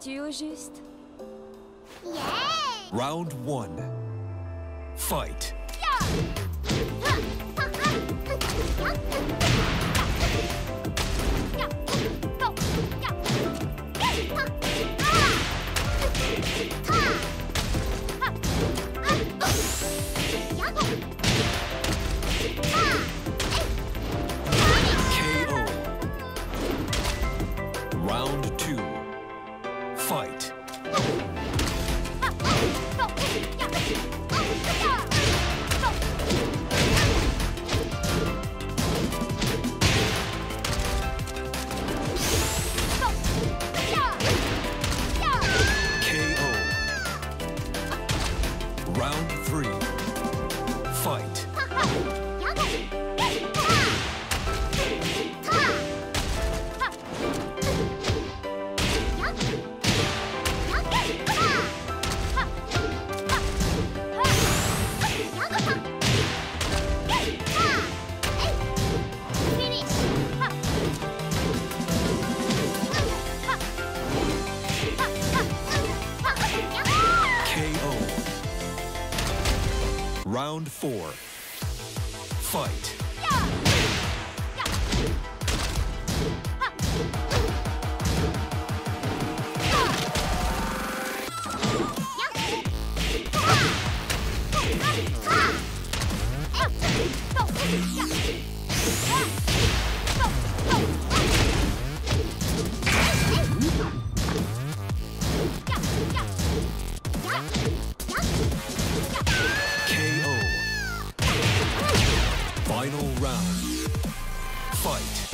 Qui es-tu au juste Round one. Fight. KO. Round two. Fight. KO. Round Round four. Fight. Fight.